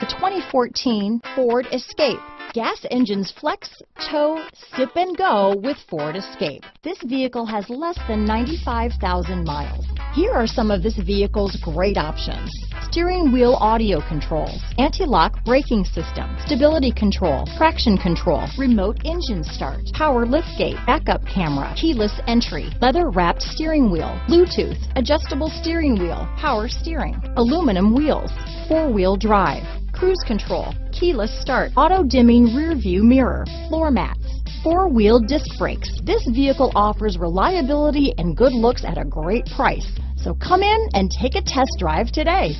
The 2014 Ford Escape. Gas engines flex, tow, sip and go with Ford Escape. This vehicle has less than 95,000 miles. Here are some of this vehicle's great options. Steering wheel audio controls, anti-lock braking system, stability control, traction control, remote engine start, power liftgate, backup camera, keyless entry, leather wrapped steering wheel, Bluetooth, adjustable steering wheel, power steering, aluminum wheels, four wheel drive, cruise control, keyless start, auto dimming rear view mirror, floor mats, four-wheel disc brakes. This vehicle offers reliability and good looks at a great price. So come in and take a test drive today.